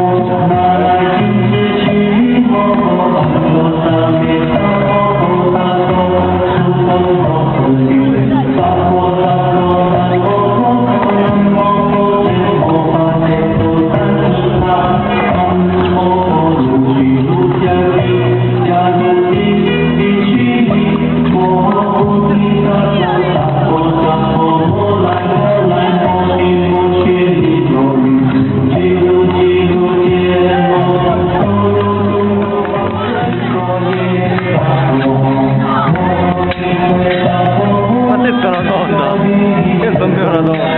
Lord, no, no.